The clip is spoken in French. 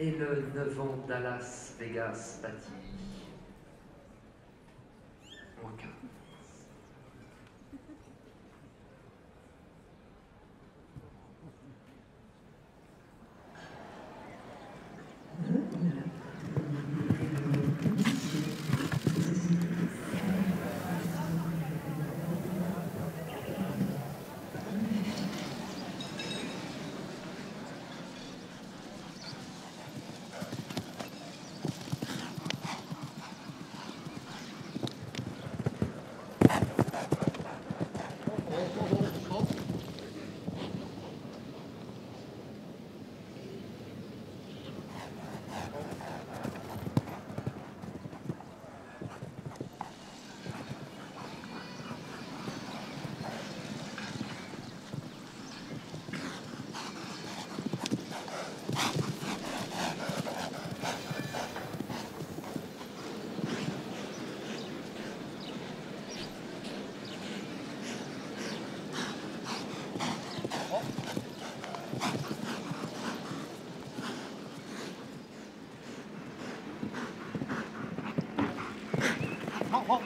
et le 9 ans Dallas Vegas Batty. Waka. 好好